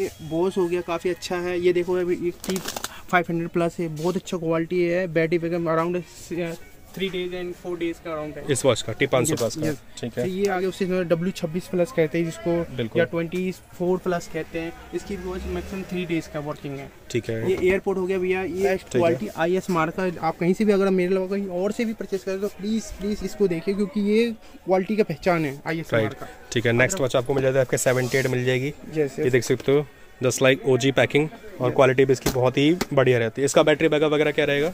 ये बोस हो गया, काफ़ी अच्छा है। ये देखो अभी एक चीज़ फाइव हंड्रेड प्लस है, बहुत अच्छा क्वालिटी है। Battery backup around three days and four days का अराउंड है। इस वॉच का टी पाँच सौ प्लस का। ठीक तो है ये आगे उससे डब्ल्यू छब्बीस प्लस कहते हैं जिसको या ट्वेंटी फोर प्लस कहते हैं। इसकी वॉच मैक्सिमम थ्री डेज़ का वर्किंग है। ठीक है। ये एयरपोर्ट हो गया भैया ये क्वालिटी आई एस मार्क का आप कहीं से भी अगर मेरे लगा कहीं और से भी परचेस करें तो प्लीज़ प्लीज़ इसको देखिए क्योंकि ये क्वालिटी का पहचान है आई एस मार्क का। ठीक है नेक्स्ट वॉच आपको मिल जाता है आपके सेवेंटी एट मिल जाएगी। ये देख सकते हो just like O G packing और क्वालिटी भी इसकी बहुत ही बढ़िया रहती है। इसका बैटरी बैकअप वगैरह क्या रहेगा?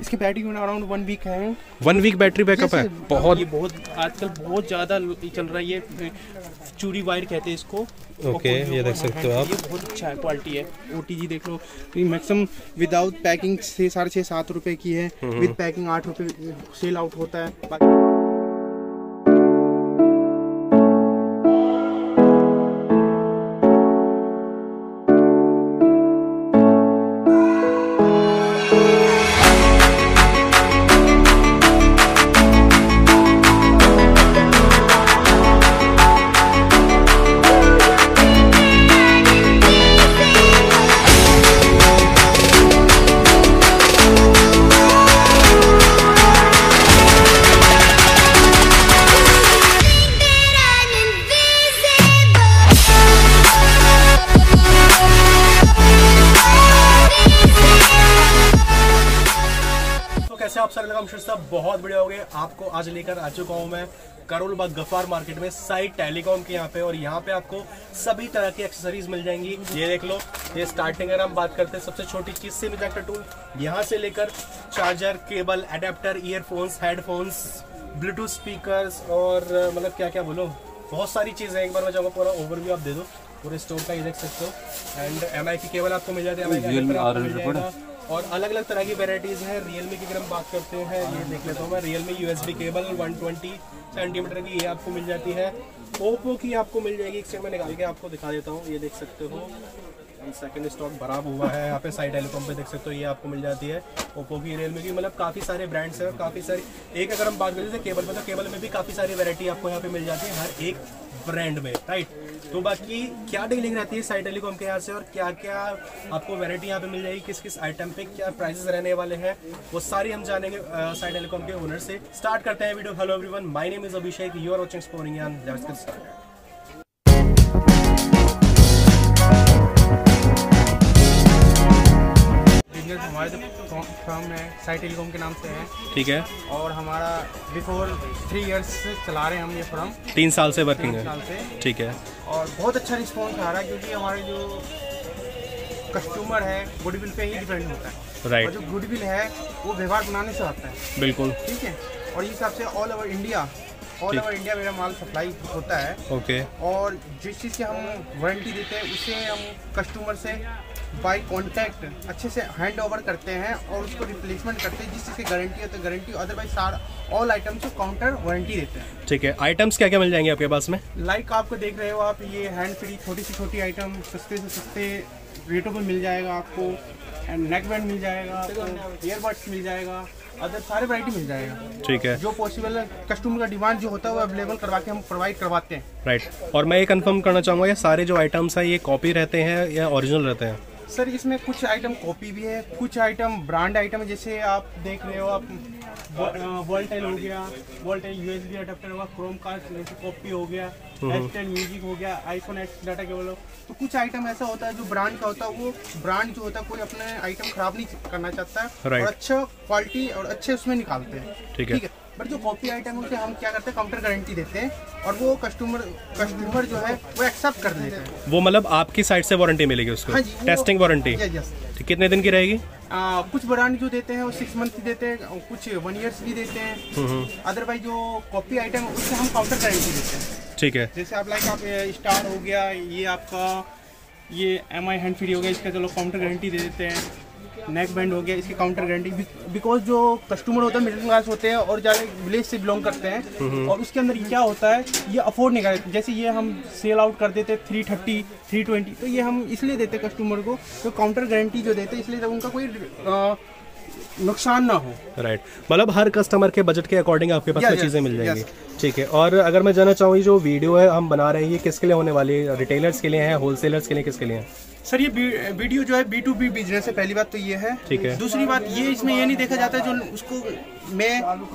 इसकी बैटरी अराउंड वन वीक है? वन वीक बैटरी बैकअप है। बहुत ये बहुत आजकल बहुत ज़्यादा चल रहा है ये चूड़ी वायर कहते हैं इसको। ओके ये देख सकते हो आप। ये बहुत अच्छा है क्वालिटी है। ओटीजी देख लो। मैक्सिमम विदाउट पैकिंग से साढ़े छः सात रुपए की है। हम्म, विद पैकिंग आठ रुपए सेल आउट होता है। आप सर लगा मुश्किल साहब बहुत बढ़िया हो गए। आपको आज लेकर आ चुका हूँ मैं करोल बाग गफार मार्केट में साइड टेलीकॉम के यहाँ पे और यहाँ पे आपको सभी तरह की एक्सेसरीज मिल जाएँगी। ये देख लो ये स्टार्टिंग अगर हम बात करते हैं सबसे छोटी चीज़ सिम इजेक्टर टूल यहाँ से लेकर charger cable adapter earphones headphones Bluetooth speakers और मतलब क्या क्या बोलो बहुत सारी चीज़ें एक बार मैं चाहूँगा पूरा ओवरव्यू आप दे दो पूरे स्टोर का ये देख सकते हो। एंड एम की केबल आपको मिल जाती है और अलग अलग तरह की वेराइटीज हैं। रियलमी की अगर हम बात करते हैं, ये देख लेता हूँ मैं रियलमी यूएसबी केबल 120 सेंटीमीटर की ये आपको मिल जाती है। ओप्पो की आपको मिल जाएगी, एक सेकंड में निकाल के आपको दिखा देता हूँ, ये देख सकते हो। सेकंड स्टॉक भरा हुआ है। यहाँ पे साइड टेलीकॉम पे देख सकते हो, ये आपको मिल जाती है ओप्पो की रियलमी की। मतलब काफ़ी सारे ब्रांड्स हैं, काफ़ी सारी एक अगर हम बात करें, जैसे केबल में तो केबल में भी काफ़ी सारी वैरायटी आपको यहाँ पे मिल जाती है, हर एक ब्रांड में राइट तो बाकी क्या डीलिंग रहती है साइड टेलीकॉम के यहाँ से और क्या क्या आपको वैरायटी यहाँ पे मिल जाएगी किस किस आइटम पे क्या प्राइसेस रहने वाले हैं, वो सारी हम जानेंगे साइड टेलीकॉम के ओनर से। स्टार्ट करते हैं video. Hello everyone my name is Abhishek you are watching sporting started हमारे जो फर्म है साई टेलीकॉम के नाम से है। ठीक है। और हमारा बिफोर थ्री इयर्स से चला रहे हैं हम ये फर्म तीन साल से वर्किंग है। साल से। ठीक है। और बहुत अच्छा रिस्पॉन्स आ रहा है क्योंकि हमारे जो कस्टमर है गुडविल पे ही डिपेंड होता है। राइट जो गुडविल है वो व्यवहार बनाने से आता है। बिल्कुल। ठीक है? और इस हिसाब से all over India all. Over India मेरा माल सप्लाई होता है। ओके और जिस चीज़ की हम वारंटी देते हैं उसे हम कस्टमर से बाय कॉन्टैक्ट अच्छे से हैंड ओवर करते हैं और उसको रिप्लेसमेंट करते हैं। जिस चीज़ की गारंटी है तो गारंटी अदरवाइज़ सारा ऑल आइटम्स को काउंटर वारंटी देते हैं। ठीक है आइटम्स क्या क्या मिल जाएँगे आपके पास में? लाइक like आपको देख रहे हो आप ये हैंड फ्री छोटी सी छोटी आइटम सस्ते से सस्ते रेटों में मिल जाएगा आपको। एंड नेक बैंड मिल जाएगा आपको ईयरबड्स मिल जाएगा अदर सारे वैरायटी मिल जाएगा। ठीक है। जो पॉसिबल है कस्टमर का डिमांड जो होता है वो अवेलेबल करवा के हम प्रोवाइड करवाते हैं। राइट और मैं ये कंफर्म करना चाहूँगा ये सारे जो आइटम्स हैं ये कॉपी रहते हैं या ओरिजिनल रहते हैं? सर इसमें कुछ आइटम कॉपी भी है कुछ आइटम ब्रांड आइटम है जैसे आप देख रहे हो आप वोल्टेल हो गया वोल्टेल यूएसबी अडेप्टर होगा क्रोम का कॉपी हो गया एस्टेन म्यूज़िक हो गया आईफोन एक्स डाटा केबल हो तो कुछ आइटम ऐसा होता है जो ब्रांड का होता है वो ब्रांड जो होता है कोई अपने आइटम खराब नहीं करना चाहता है. और अच्छा क्वालिटी और अच्छे उसमें निकालते हैं। ठीक है। बट जो कॉपी आइटम है उसे हम क्या करते हैं? काउंटर गारंटी देते हैं और वो कस्टमर कस्टमर जो है वो एक्सेप्ट कर लेते हैं। वो मतलब आपकी साइड से वारंटी मिलेगी उसको? हाँ जी, टेस्टिंग वारंटी yes. कितने दिन की रहेगी? आ, कुछ ब्रांड जो देते हैं वो सिक्स मंथ की देते हैं कुछ वन ईयर्स भी देते हम्म, हैं अदरवाइज़ जो कॉपी आइटम है उससे हम काउंटर गारंटी देते हैं। ठीक है। जैसे आप लाइक आप स्टार हो गया ये आपका ये एम आई हैंड फ्री हो गया इसका चलो काउंटर गारंटी दे देते हैं। नेक बैंड हो गया इसकी काउंटर गारंटी बिकॉज़ जो कस्टमर होता है मिडिल क्लास होते हैं और ज़्यादा विलेज से बिलोंग करते हैं और उसके अंदर क्या होता है ये अफोर्ड नहीं करते। जैसे ये हम सेल आउट कर देते थ्री थर्टी थ्री ट्वेंटी तो ये हम इसलिए देते कस्टमर को तो काउंटर गारंटी जो देते हैं इसलिए तो उनका कोई नुकसान ना हो। Right right. मतलब हर कस्टमर के बजट के अकॉर्डिंग आपके पास चीज़ें मिल जाएँगी। yes. ठीक है और अगर मैं जानना चाहूँ जो वीडियो है हम बना रहे हैं ये किसके लिए होने वाली है? रिटेलर्स के लिए है होलसेलर्स के लिए किसके लिए है? सर ये वीडियो जो है बी टू बी बिज़नेस है पहली बात तो ये है। ठीक है। दूसरी बात ये इसमें ये नहीं देखा जाता है जो उसको मैं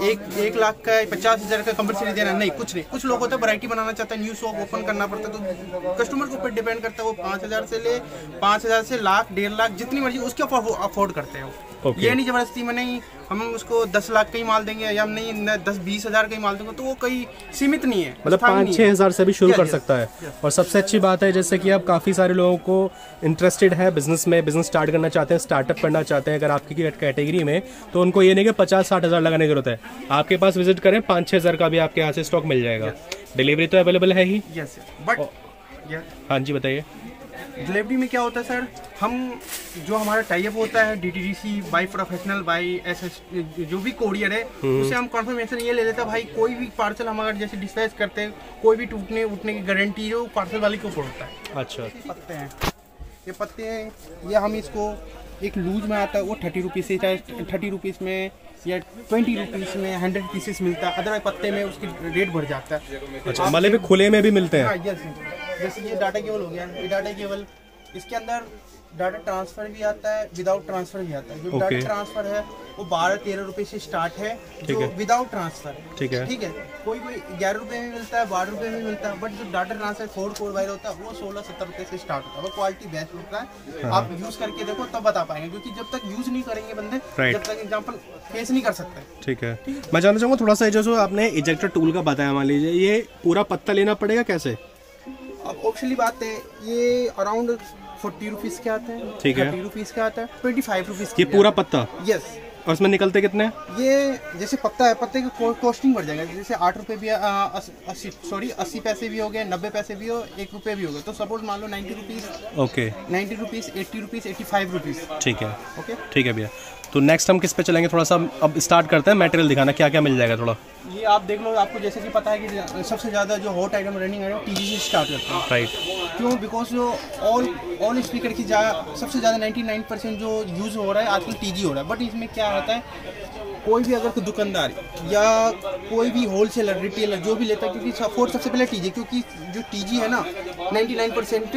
एक एक लाख का पचास हज़ार का कंपलसरी देना नहीं कुछ नहीं। कुछ लोग होता है वैरायटी बनाना चाहता है न्यू शॉप ओपन करना पड़ता है तो कस्टमर के ऊपर डिपेंड करता है वो पाँच हज़ार से ले पाँच हज़ार से लाख डेढ़ लाख जितनी मर्ज़ी उसके ऊपर अफोर्ड करते हैं वो. ये नहीं ज़बरदस्ती में नहीं हम उसको दस लाख का ही माल देंगे या हम नहीं दस बीस हज़ार का ही माल देंगे तो वो कहीं सीमित नहीं है मतलब पाँच छः हज़ार से भी शुरू कर सकता है। और सबसे अच्छी बात है जैसे कि आप काफ़ी सारे लोगों को इंटरेस्टेड है बिज़नेस में बिज़नेस स्टार्ट करना चाहते हैं स्टार्टअप करना चाहते हैं अगर आपकी कैटेगरी में तो उनको ये नहीं कि पचास साठ हज़ार लगाने की ज़रूरत है। आपके पास विज़िट करें पाँच छः हज़ार का भी आपके यहाँ से स्टॉक मिल जाएगा। डिलीवरी तो अवेलेबल है ही। यस बट हाँ जी बताइए। डिलीवरी में क्या होता है सर हम जो हमारा टाइप होता है D T D C by professional by S S जो भी कोरियर है उससे हम कॉन्फर्मेशन ये ले लेते हैं भाई कोई भी पार्सल हम अगर जैसे डिस्पैच करते हैं कोई भी टूटने उठने की गारंटी जो पार्सल वाले के ऊपर होता है। अच्छा। पत्ते हैं। ये पत्ते हैं ये हम इसको एक लूज में आता है वो थर्टी रुपीज़ से चाहे थर्टी रुपीज़ में या ट्वेंटी रुपीज़ में हंड्रेड पीसेस मिलता है अदरवाइज़ पत्ते में उसकी रेट बढ़ जाता है। अच्छा मतलब भी खुले में भी मिलते हाँ? हैं यस जैसे ये डाटा केवल हो गया ये डाटा केवल इसके अंदर डाटा ट्रांसफ़र भी आता है विदाउट ट्रांसफ़र भी आता है। जो Okay. डाटा ट्रांसफ़र है वो बारह तेरह रुपए से स्टार्ट है जो विदाउट ट्रांसफ़र ठीक है। ठीक है? कोई कोई ग्यारह रुपए में मिलता है बारह रुपए में मिलता है बट जो data transfer four four wire होता है वो सोलह सत्तर रुपए से स्टार्ट होता है। वो क्वालिटी बेस्ट होता है। हाँ। आप यूज़ करके देखो तब बता पाएँगे क्योंकि जब तक यूज़ नहीं करेंगे बंदे. जब तक एग्ज़ाम्पल फेस नहीं कर सकते। ठीक है। मैं जानना चाहूँगा थोड़ा सा जो आपने इजेक्टर टूल का बताया मान लीजिए ये पूरा पत्ता लेना पड़ेगा कैसे? अब ऑप्शनली बात है ये अराउंड फोर्टी रुपीज़ के आते हैं ठीक है। थर्टी रुपीज़ का आता है ट्वेंटी फाइव रुपीज़ ये पूरा पत्ता? यस और इसमें निकलते कितने? ये जैसे पत्ता है पत्ते का कॉस्टिंग बढ़ जाएगा। जैसे आठ रुपए भी अस्सी सॉरी अस्सी पैसे भी हो गए नब्बे पैसे भी हो एक रुपए भी हो गए। तो सपोज़ मान लो ninety rupees okay ninety rupees eighty rupees eighty five rupees ठीक है। ओके ठीक है भैया। तो नेक्स्ट हम किस पे चलेंगे? थोड़ा सा अब स्टार्ट करते हैं मटेरियल दिखाना क्या क्या मिल जाएगा थोड़ा। ये आप देख लो आपको जैसे कि पता है कि सबसे ज़्यादा जो hot item running item T से स्टार्ट करते हैं। राइट क्यों? बिकॉज़ जो ऑल ऑल स्पीकर की जा सबसे ज़्यादा 99 परसेंट जो यूज़ हो रहा है आजकल टीजी हो रहा है। बट इसमें क्या होता है कोई भी अगर कोई दुकानदार या कोई भी होलसेलर रिटेलर जो भी लेता है क्योंकि सपोर्ट सबसे पहले टीजी क्योंकि जो टीजी है ना 99 परसेंट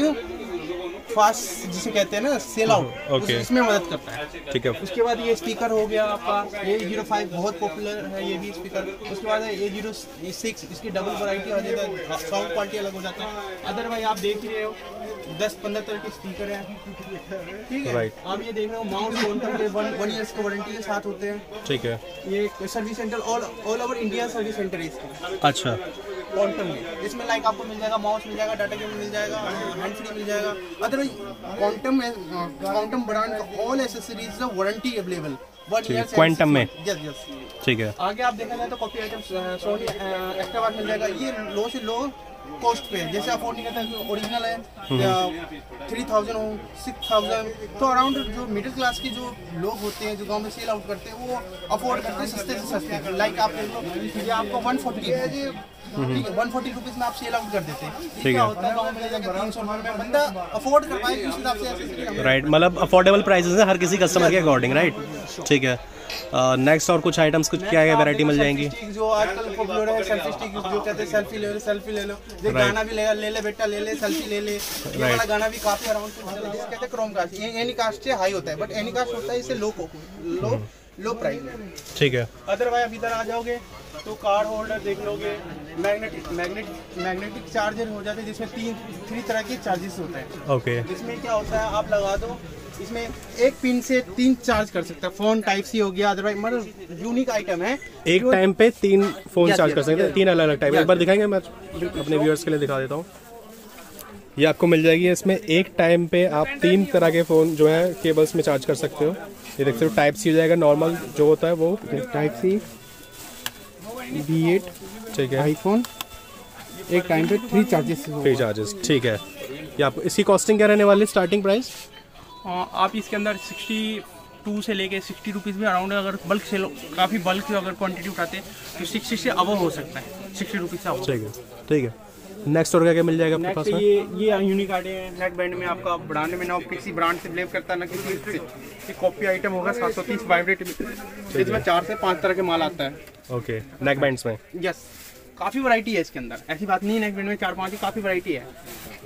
फास्ट जिसे कहते हैं ना सेल आउट Okay. इसमें मदद करता है। ठीक है उसके बाद ये स्पीकर हो गया आपका ए ज़ीरो फाइव बहुत पॉपुलर है ये भी स्पीकर उसके बाद है ए ज़ीरो सिक्स इसकी डबल वैरायटी आ जाता है साउंड क्वालिटी अलग हो जाता है। अदरवाइज़ आप देख ही रहे हो दस पंद्रह तरह के स्पीकर हैं। ठीक है? Right. आप ये देख रहे हो माउंट फ़ोन करके वन वन ईयर्स की वारंटी के साथ होते हैं। ठीक है। ये service centre all all over India service centre है इसका। अच्छा। क्वांटम में। इसमें लाइक आपको मिल जाएगा माउस मिल जाएगा डाटा केबल मिल जाएगा हैंड फ्री मिल जाएगा। अदरवाइज़ क्वांटम क्वांटम ब्रांड का all accessories warranty available quantum में? यस यस ठीक है। आगे आप देखा जाए तो कॉपी आइटम सोनी एक्स्ट्रा मिल जाएगा। ये लो से लो कॉस्ट पे। जैसे अफोर्ड नहीं करता ओरिजिनल है या थ्री थाउज़ेंड हो सिक्स थाउज़ेंड तो अराउंड जो मिडिल क्लास के जो लोग होते हैं जो गाँव में सेल आउट करते हैं वो अफोर्ड करते हैं सस्ते से सस्ते। लाइक आप देख लो ये आपको वन फोर्टी ठीक है वन फोर्टी रुपीज़ में आप सेल आउट कर देते हैं। ठीक क्या है। होता है गाँव में तीन सौ रुपये में बंदा अफोर्ड कर पाए उस हिसाब से राइट मतलब अफोर्डेबल प्राइसेस है हर किसी कस्टमर के अकॉर्डिंग राइट ठीक है। नेक्स्ट और कुछ आइटम्स कुछ क्या क्या वेरायटी मिल जाएँगी? जो आजकल पॉपुलर है सेल्फी स्टिक जो कहते हैं सेल्फी ले लो सेल्फी ले लो। ये गाना भी ले ले ले बेटा ले ले सेल्फी ले ले। ये वाला गाना भी काफ़ी अराउंड जिसे कहते हैं क्रोम कास्ट ये एनी कास्ट से हाई होता है बट एनी कास्ट होता है इससे लो को लो लो प्राइस में ठीक है। अदरवाइज़ आप इधर आ जाओगे तो कार्ड होल्डर देख लोगे मैग्नेटिक मैग्नेट मैग्नेटिक चार्जर हो जाते हैं जिसमें तीन थ्री तरह के चार्जेस होते हैं। Okay okay. इसमें क्या होता है आप लगा दो इसमें एक पिन से तीन चार्ज कर सकते हैं। फ़ोन टाइप सी हो गया अदरवाइज़ मतलब यूनिक आइटम है। एक टाइम पे तीन फ़ोन चार्ज कर सकते हैं। तीन अलग अलग टाइप एक बार दिखाएँगे मैं अपने व्यूअर्स के लिए दिखा देता हूँ। ये आपको मिल जाएगी। इसमें एक टाइम पे आप तीन तरह के फ़ोन जो है केबल्स में चार्ज कर सकते हो। ये देखते हो टाइप सी हो जाएगा। नॉर्मल जो होता है वो टाइप सी बी एट ठीक है। आईफोन एक टाइम पे थ्री चार्जेस फ्री चार्जेस ठीक है। ये आपको इसकी कॉस्टिंग क्या रहने वाली स्टार्टिंग प्राइस आप इसके अंदर सिक्सटी टू से लेके सिक्सटी रुपीज़ में अराउंड अगर बल्क से काफ़ी बल्क अगर क्वांटिटी उठाते हैं तो सिक्सटी से अबव हो सकता है सिक्सटी रुपीज़ से अबव ठीक है ठीक है। नेक्स्ट और क्या क्या मिल जाएगा आपके पास ये ये यूनिक आटे हैं नेक बैंड में आपका ब्रांड में ना किसी ब्रांड से ब्लेम करता ना किसी से ये कॉपी आइटम होगा सात सौ तीस वाइब्रेट इसमें चार से पाँच तरह के माल आता है। ओके नेक बैंड्स में। यस काफ़ी वैरायटी है इसके अंदर। ऐसी बात नहीं है नेक बैंड में चार पाँच की काफ़ी वैरायटी है।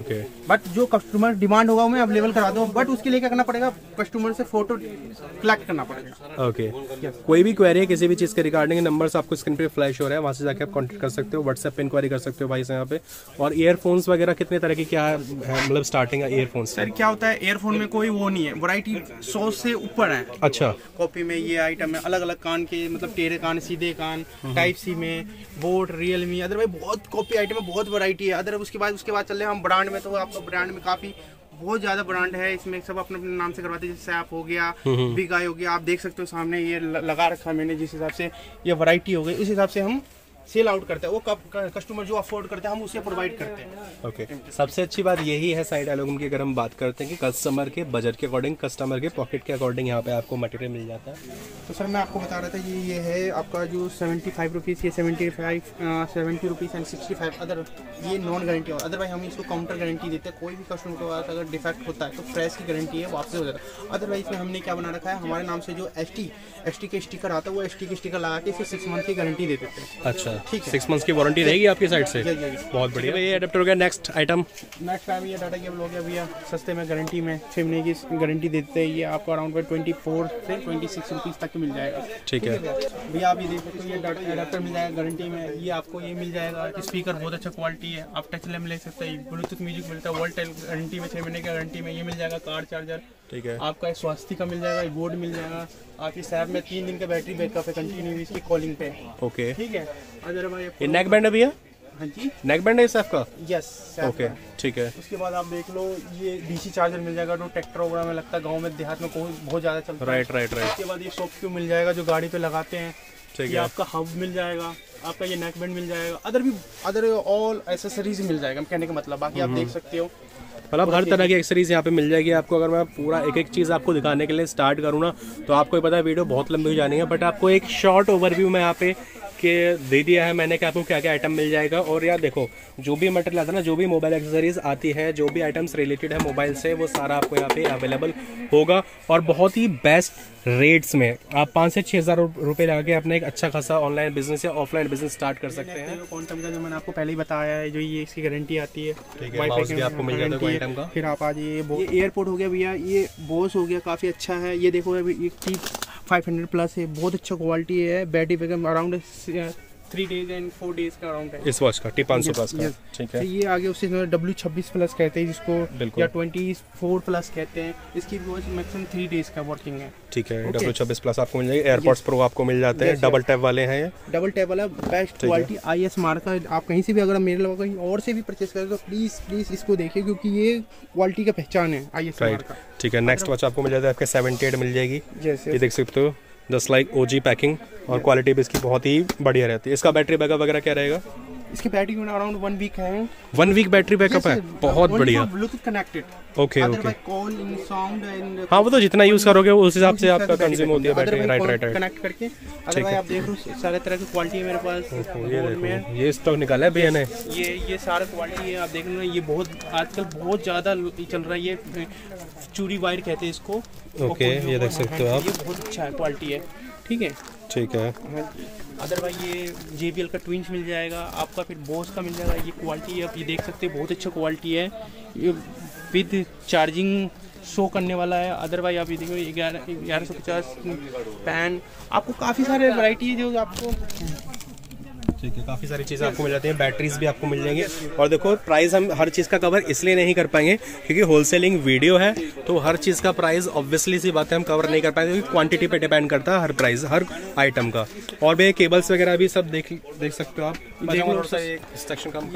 ओके बट जो कस्टमर डिमांड होगा मैं अवेलेबल करा दूँ बट उसके लिए क्या करना पड़ेगा? कस्टमर से फ़ोटो कलेक्ट करना पड़ेगा। ओके कोई भी क्वेरी है किसी भी चीज़ के रिगार्डिंग नंबर्स आपको स्क्रीन पे फ्लैश हो रहा है वहाँ से जाके आप कांटेक्ट कर सकते हो व्हाट्सएप पे इंक्वायरी कर सकते हो भाई से यहाँ पे। और ईयरफोन्स वगैरह कितने तरह की क्या है मतलब स्टार्टिंग है ईयरफोन्स सर क्या होता है एयरफोन में कोई वो नहीं है वैरायटी सौ से ऊपर है। अच्छा। कॉपी में ये आइटम है अलग अलग कान के मतलब टेढ़े कान सीधे कान टाइप सी में बोट रियलमी अदर भाई बहुत कॉपी आइटम है बहुत वैरायटी है। अदर उसके बाद उसके बाद चल रहे हैं हम ब्रांड में तो आपका ब्रांड में काफ़ी बहुत ज़्यादा ब्रांड है। इसमें सब अपने अपने नाम से करवाते हैं जैसे सैप हो गया बिग आई हो गया आप देख सकते हो सामने ये लगा रखा मैंने जिस हिसाब से ये वैरायटी हो गई। उस हिसाब से हम सेल आउट करते हैं वो कब कस्टमर जो अफोर्ड करते हैं हम उसे प्रोवाइड करते हैं। ओके सबसे अच्छी बात यही है साइड एलोगम की अगर हम बात करते हैं कि कस्टमर के बजट के अकॉर्डिंग कस्टमर के पॉकेट के अकॉर्डिंग यहाँ पे आपको मटेरियल मिल जाता है। तो सर मैं आपको बता रहा था ये ये है आपका जो सेवेंटी फाइव रुपीज़ ये seventy five seventy rupees and sixty five other ये नॉन गारंटी और अदरवाइज़ हम इसको काउंटर गारंटी देते हैं। कोई भी कस्टमर के पास अगर डिफेक्ट होता है तो फ्रेश की गारंटी है वापस हो जाता है। अदरवाइज़ में हमने क्या बना रखा है? हमारे नाम से जो एस टी एस टी के स्टिकर आता है वो एसटी के स्टिकर लगा के इसे सिक्स मंथ की गारंटी दे देते हैं। अच्छा ठीक है। सिक्स मंथ्स की वारंटी रहेगी आपकी साइड से। बहुत बढ़िया। ये अडेप्टर हो गया नेक्स्ट आइटम नेक्स्ट टाइम ये डाटा केबल हो गया भैया सस्ते में गारंटी में छः महीने की गारंटी देते हैं। ये आपको अराउंड ट्वेंटी फोर से ट्वेंटी सिक्स रुपीज़ तक मिल जाएगा। ठीक है। भैया? आप ये देख सकते हो ये डाटा एडाप्टर मिल जाएगा गारंटी में। ये आपको ये मिल जाएगा। स्पीकर बहुत अच्छा क्वालिटी है। आप टच लेम ले सकते हैं। ब्लूटूथ म्यूज़िक मिलता है। वोल्टेल गारंटी में छः महीने की गारंटी में ये मिल जाएगा। कार चार्जर ठीक है। आपका एक स्वास्थ्य का मिल जाएगा एक बोर्ड मिल जाएगा। आपकी सैप में तीन दिन का बैटरी बैकअप है कंटिन्यू इसकी कॉलिंग पे। ओके। ठीक है? अदर भाई ये नेक बैंड है भैया? हाँ जी। नेक बैंड है इस का? यस ओके ठीक है। उसके बाद आप देख लो ये डीसी चार्जर मिल जाएगा जो ट्रैक्टर वगैरह में लगता है गाँव में देहात में बहुत ज़्यादा चलता है। राइट राइट राइट उसके बाद ये शॉप क्यू मिल जाएगा जो गाड़ी पे लगाते हैं ठीक है। आपका हब मिल जाएगा। आपका ये नेक बैंड मिल जाएगा। अदर भी अदर ऑल एसेसरीज मिल जाएगा कहने का मतलब बाकी आप देख सकते हो। मतलब हर तरह की एक्सरीज यहाँ पे मिल जाएगी आपको। अगर मैं पूरा एक एक चीज़ आपको दिखाने के लिए स्टार्ट करूँ ना तो आपको पता है वीडियो बहुत लंबी हो जानी है बट आपको एक शॉर्ट ओवरव्यू मैं यहाँ पे के दे दिया है मैंने कि आपको क्या क्या आइटम मिल जाएगा। और यार देखो जो भी मटेरियल आता है ना जो भी मोबाइल एक्सेसरीज आती है जो भी आइटम्स रिलेटेड है मोबाइल से वो सारा आपको यहाँ पे अवेलेबल होगा। और बहुत ही बेस्ट रेट्स में आप पाँच से छः हज़ार रुपये लगा के अपना एक अच्छा खासा ऑनलाइन बिज़नेस या ऑफलाइन बिज़नेस स्टार्ट कर सकते हैं। क्वांटम का जो मैंने आपको पहले ही बताया है जो ये इसकी गारंटी आती है आपको मिल जाता है। फिर आप आ जाइए ये एयरपोर्ट हो गया भैया ये बोस हो गया काफ़ी अच्छा है। ये देखो अभी ये टी फाइव हंड्रेड प्लस है बहुत अच्छा क्वालिटी है battery backup around three days and four days का अराउंड है। इस वॉच का टी पाँच सौ प्लस का। ठीक तो है। ये आगे उससे डब्ल्यू छब्बीस प्लस कहते हैं जिसको या ट्वेंटी फोर प्लस कहते हैं। इसकी भी मैक्सिमम थ्री डेज़ का वर्किंग है। ठीक है डब्ल्यू छब्बीस प्लस आपको मिल जाएगी। एयरपोर्ट्स प्रो आपको मिल जाते हैं। डबल टैप वाले हैं डबल टैप वाला best quality I S mark का। आप कहीं से भी अगर मेरे लगा कहीं और से भी परचेस करें तो प्लीज़ प्लीज़ इसको देखिए क्योंकि ये क्वालिटी का पहचान है आई एस मार्क का। ठीक है नेक्स्ट वॉच आपको मिल जाता है आपके सेवेंटी एट मिल जाएगी। ये देख सकते हो। Just like O G packing और क्वालिटी भी इसकी बहुत ही बढ़िया रहती है। इसका बैटरी बैकअप वगैरह क्या रहेगा? इसकी बैटरी अराउंड वन वीक है। वन वीक बैटरी बैकअप है। बहुत बढ़िया। Bluetooth connected okay okay call in sound and हाँ वो तो जितना यूज़ करोगे उस हिसाब से आपका कंज्यूम होती है battery right right right connect करके। अदरवाइज़ आप देख लो सारे तरह की क्वालिटी है मेरे पास। ये देखो ये स्टॉक निकाला है भैया ने। ये ये सारा क्वालिटी है आप देख हो ये बहुत आजकल बहुत ज़्यादा चल रहा है ये चूड़ी वायर कहते हैं इसको। ओके, ये देख सकते हो आप। ये बहुत अच्छा क्वालिटी है। ठीक है? ठीक है। अदरवाइज़ ये JBL का ट्विंस मिल जाएगा आपका फिर बोस का मिल जाएगा। ये क्वालिटी आप ये देख सकते हैं बहुत अच्छा क्वालिटी है। ये विद चार्जिंग शो करने वाला है। अदरवाइज़ आप ये देखिए ग्यारह ग्यारह सौ पचास पैन आपको काफ़ी सारे वैरायटी है जो आपको ठीक है काफ़ी सारी चीज़ें आपको मिल जाती हैं बैटरीज भी आपको मिल जाएँगी। और देखो प्राइस हम हर चीज़ का कवर इसलिए नहीं कर पाएँगे क्योंकि होलसेलिंग वीडियो है तो हर चीज़ का प्राइस ऑब्वियसली सी बात है हम कवर नहीं कर पाएँगे क्योंकि क्वांटिटी पे डिपेंड करता है हर प्राइस हर आइटम का। और भी केबल्स वगैरह भी सब देख देख सकते हो आप।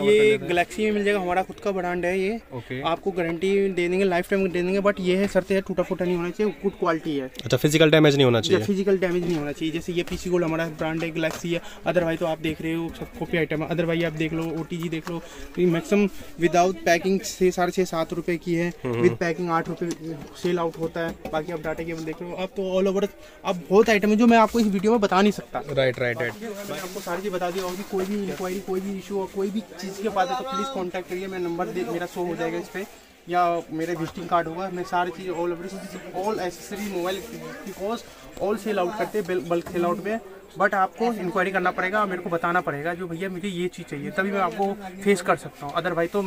ये गलेक्सी में मिल जाएगा हमारा खुद का ब्रांड है ये। आपको गारंटी दे देंगे लाइफ टाइम दे देंगे बट ये है शर्त है टूटा फूटा नहीं होना चाहिए गुड क्वालिटी है। अच्छा फ़िज़िकल डैमेज नहीं होना चाहिए? फ़िज़िकल डैमेज नहीं होना चाहिए जैसे ये पीसी गोल्ड हमारा ब्रांड है गलेक्सी है अदरवाइज़ तो आप देख रहे ये वो सब कॉपी आइटम है। अदर भाई आप देख लो ओटीजी देख लो तो मैक्सिमम विदाउट पैकिंग छः साढ़े छः सात रुपये की है। विद पैकिंग आठ रुपये सेल आउट होता है। बाकी आप डाटा केबल देख लो। अब तो ऑल ओवर अब बहुत आइटम है जो मैं आपको इस वीडियो में बता नहीं सकता। राइट राइट राइट मैं आपको सारी चीज़ बता दी और भी कोई भी इंक्वायरी कोई भी इशू हो कोई भी चीज़ के है तो प्लीज़ कांटेक्ट करिए। मैं नंबर मेरा शो हो जाएगा इस पर या मेरे विजिटिंग कार्ड होगा। मैं सारी चीज़ all over all accessory mobile because all sell out करते हैं बल्क सेल आउट में। बट आपको इंक्वायरी करना पड़ेगा, मेरे को बताना पड़ेगा जो भैया मुझे ये चीज़ चाहिए, तभी मैं आपको फेस कर सकता हूँ। अदरवाइज़ तो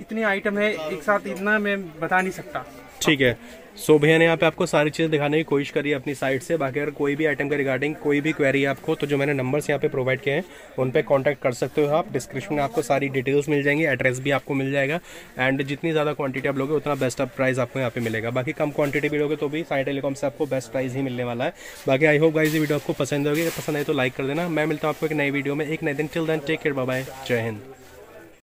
इतने आइटम है, एक साथ इतना मैं बता नहीं सकता। ठीक है। सो भैया ने यहाँ पे आपको सारी चीज़ें दिखाने की कोशिश करी है अपनी साइड से। बाकी अगर कोई भी आइटम के रिगार्डिंग कोई भी क्वेरी है आपको तो जो मैंने नंबर्स यहाँ पे प्रोवाइड किए हैं, उन पे कांटेक्ट कर सकते हो आप। डिस्क्रिप्शन में आपको सारी डिटेल्स मिल जाएँगी एड्रेस भी आपको मिल जाएगा। एंड जितनी ज़्यादा क्वांटिटी आप लोगे, उतना बेस्ट ऑफ़ प्राइस आपको यहाँ पे मिलेगा। बाकी कम क्वांटिटी भी लोगे तो भी साई टेलीकॉम से आपको बेस्ट प्राइस ही मिलने वाला है। बाकी आई होप गाइज़ वीडियो आपको पसंद होगी। पसंद आए तो लाइक कर देना। मैं मिलता हूँ आपको एक नई वीडियो में। एक नए दिन। Till then take care bye जय हिंद।